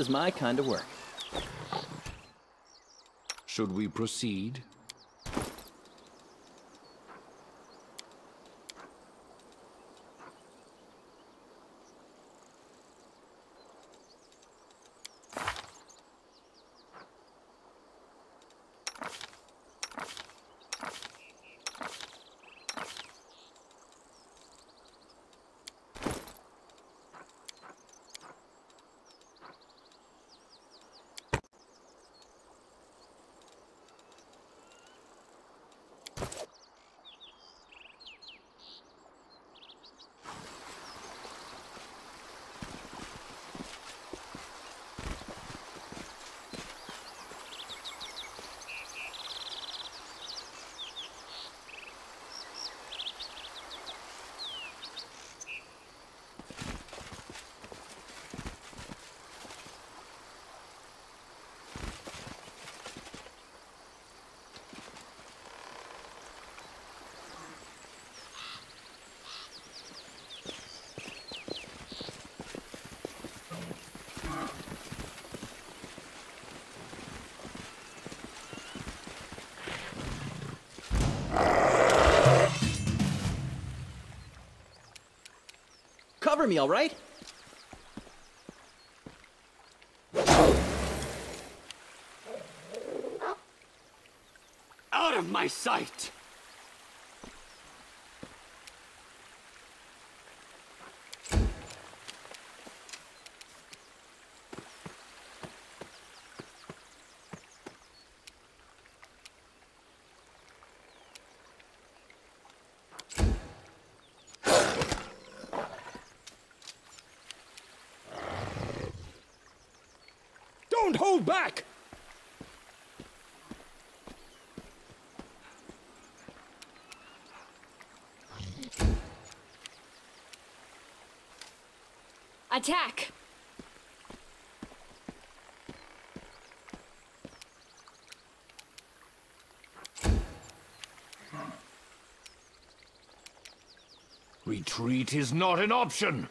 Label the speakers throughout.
Speaker 1: This is my kind of work.
Speaker 2: Should we proceed?
Speaker 1: Cover me, all right?
Speaker 3: Out of my sight!
Speaker 4: Don't back!
Speaker 5: Attack!
Speaker 2: Retreat is not an option.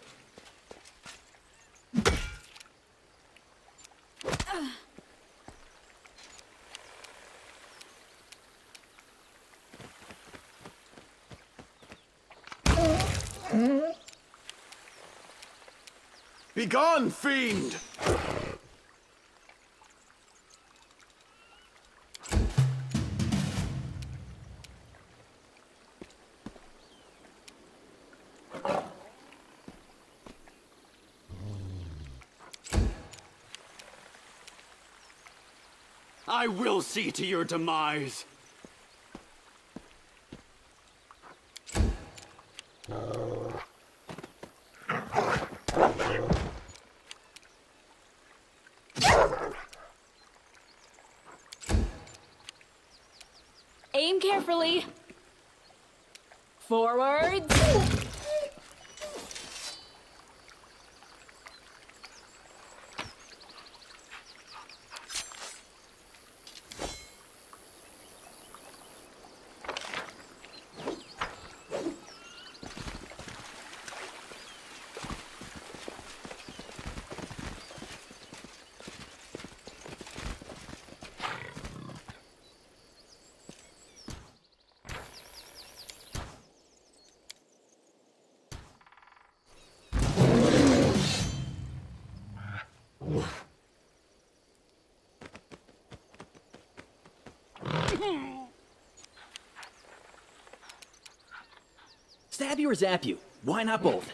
Speaker 3: Begone, fiend! I will see to your demise.
Speaker 5: Forwards.
Speaker 1: Stab you or zap you? Why not both?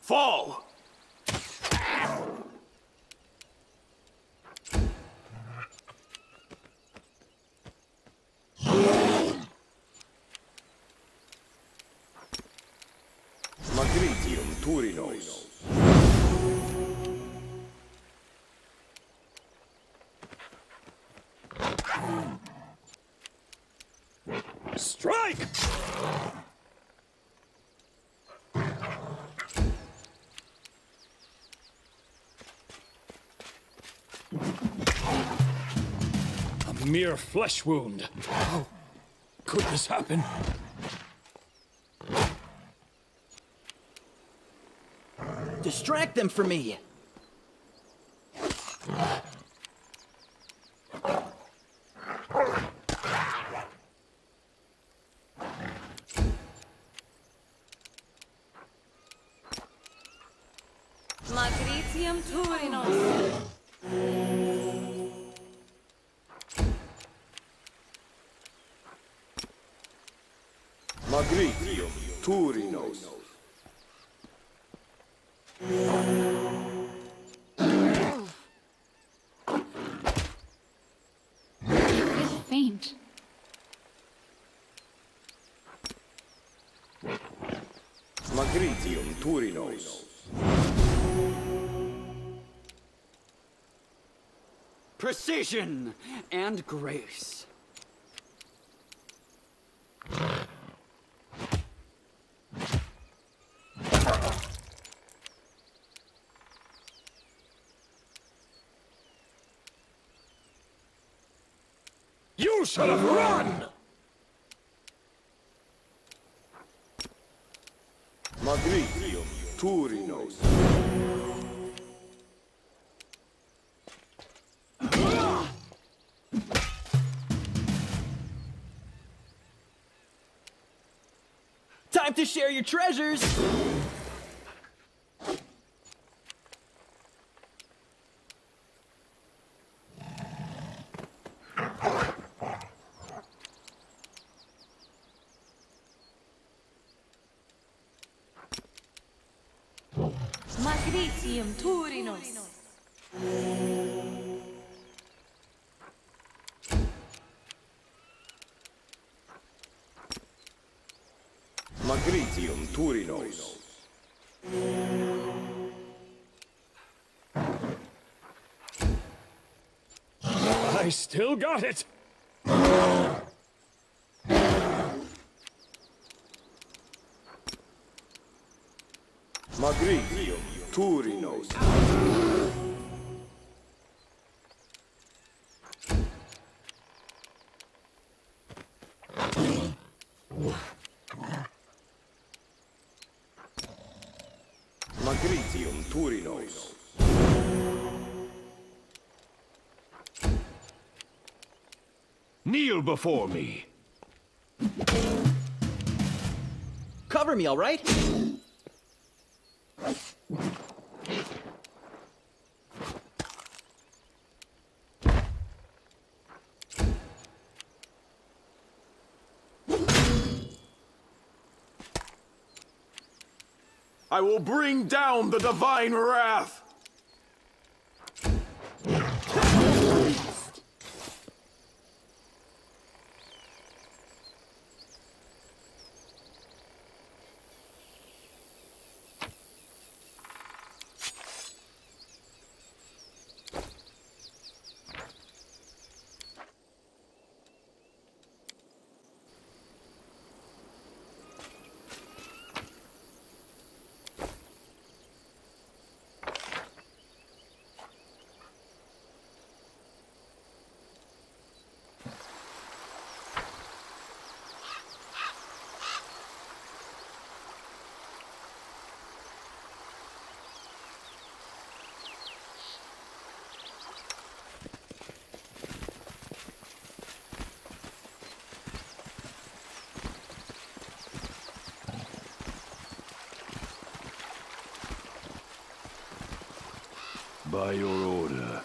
Speaker 3: Fall!
Speaker 4: Strike!
Speaker 6: A mere flesh wound. How could this happen?
Speaker 1: Distract them from me!
Speaker 7: Magritium Turinos.
Speaker 6: Magritium Turinos.
Speaker 7: Feel faint.
Speaker 6: Magritium Turinos.
Speaker 3: Precision and grace.
Speaker 6: Have run! Magritium Turinos.
Speaker 1: Time to share your treasures!
Speaker 7: Magritium Turinos.
Speaker 6: Magritium Turinos. I still got it! Magritium Turinos. Magritium Turinos.
Speaker 2: Kneel before me.
Speaker 1: Cover me, alright?
Speaker 3: I will bring down the divine wrath.
Speaker 2: By your order.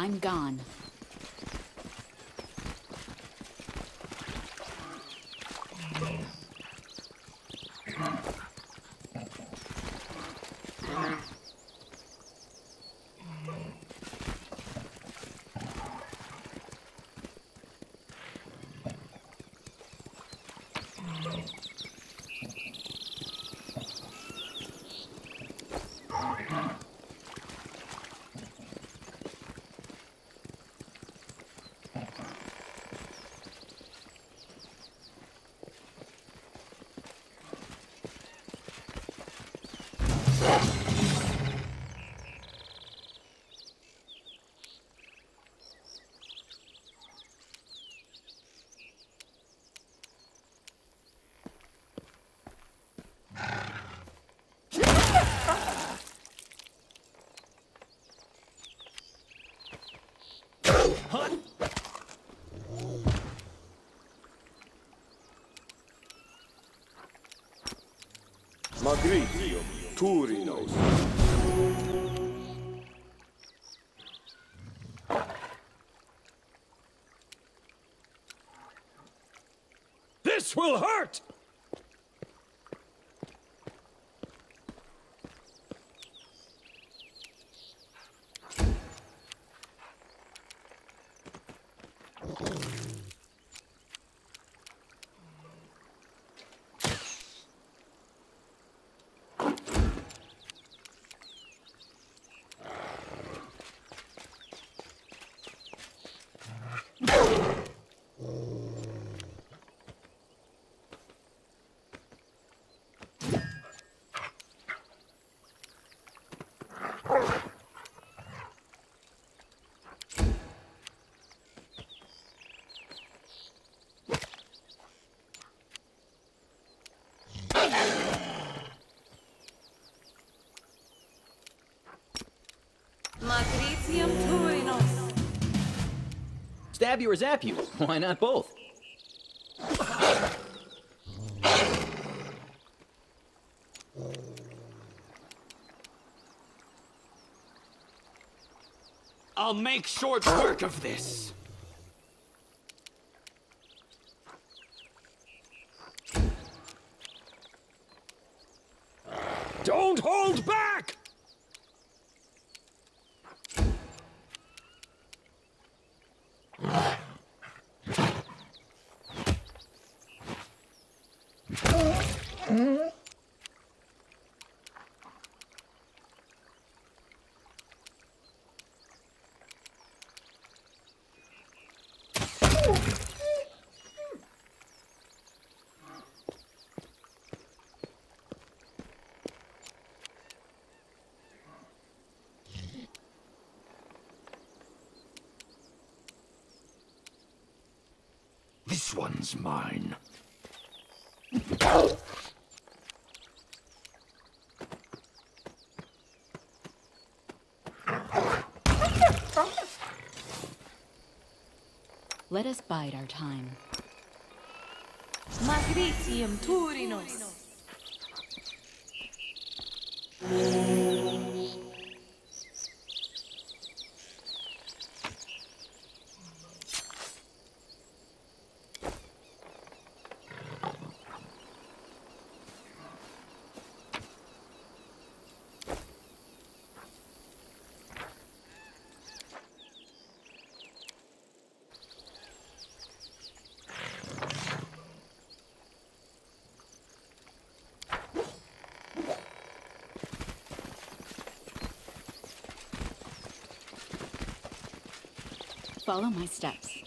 Speaker 8: I'm gone.
Speaker 6: Magritium, Turinos.
Speaker 4: This will hurt!
Speaker 7: Magritium Turinos.
Speaker 1: Stab you or zap you? Why not both?
Speaker 3: I'll make short work of this.
Speaker 4: Don't hold back!
Speaker 2: This one's mine.
Speaker 8: Us bide our time.
Speaker 7: Magritium Turinos.
Speaker 8: Follow my steps.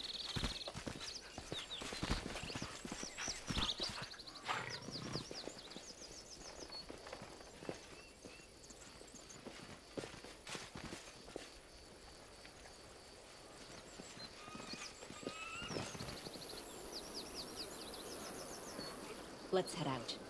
Speaker 8: Let's head out.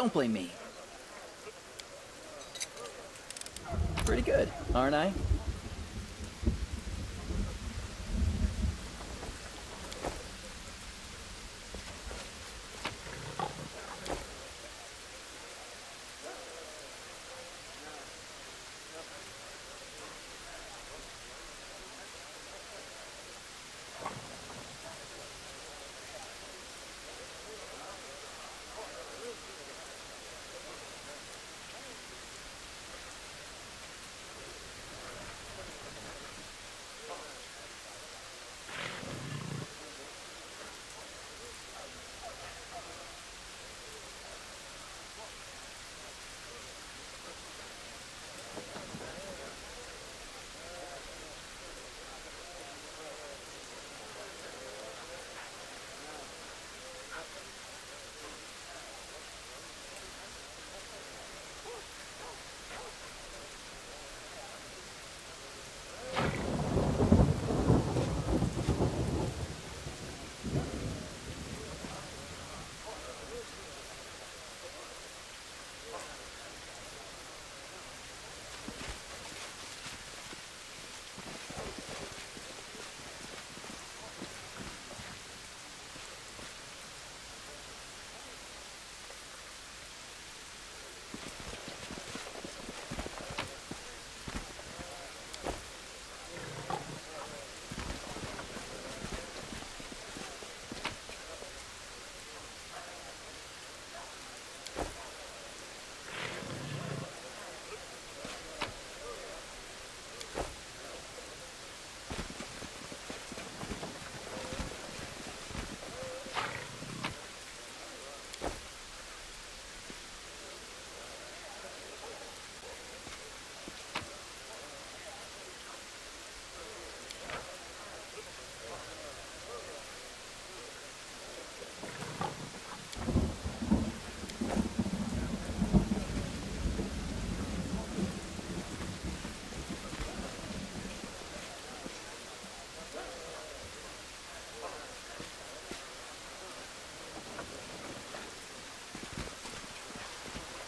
Speaker 1: Don't blame me. Pretty good, aren't I?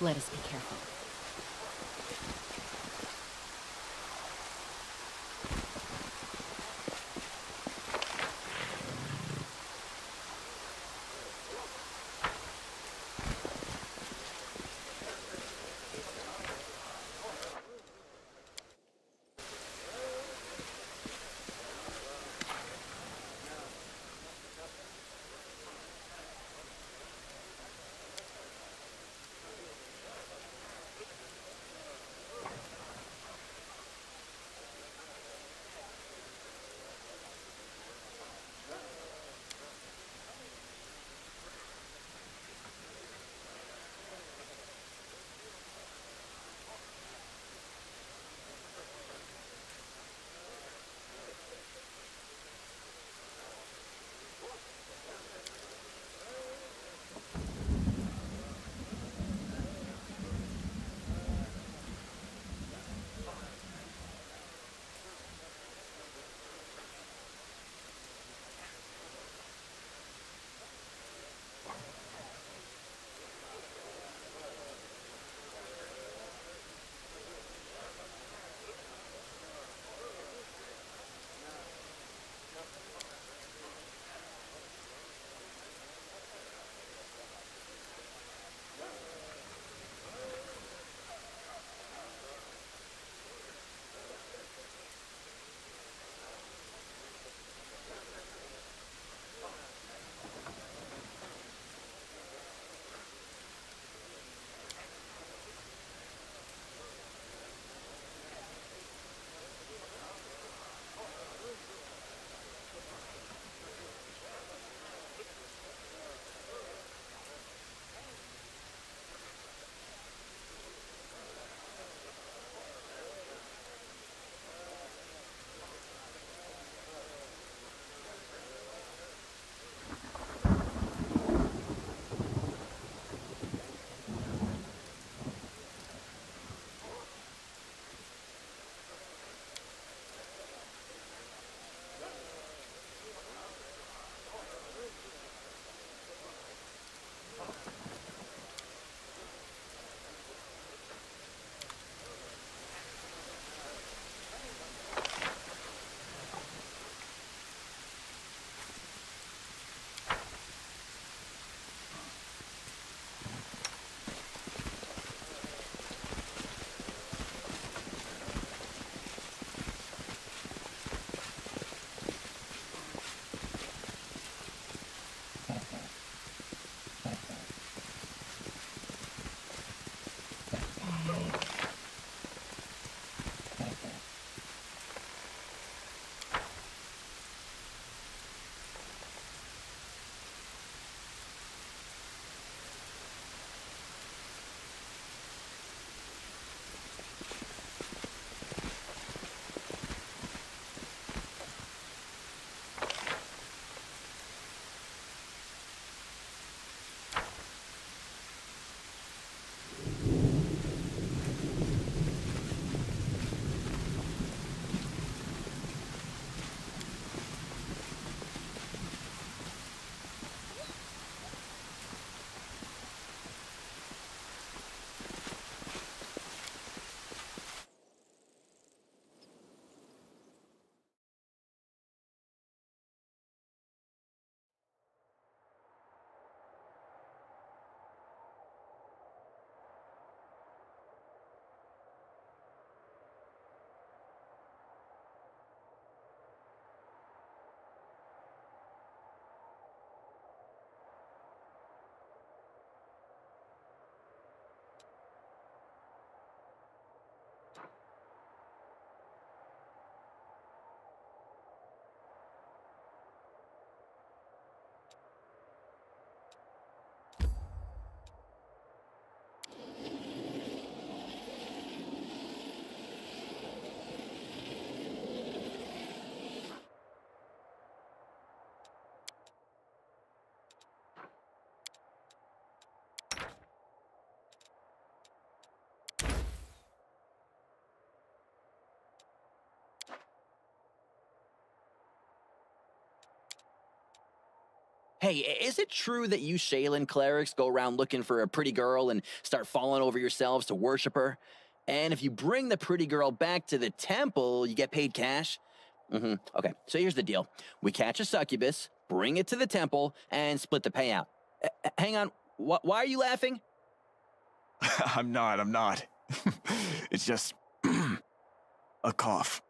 Speaker 8: Let us be careful.
Speaker 1: Hey, is it true that you Shelyn clerics go around looking for a pretty girl and start falling over yourselves to worship her? And if you bring the pretty girl back to the temple, you get paid cash? hmm Okay, so here's the deal we catch a succubus, bring it to the temple, and split the payout. Hang on, wh- why are you laughing?
Speaker 9: I'm not, I'm not. it's just a cough.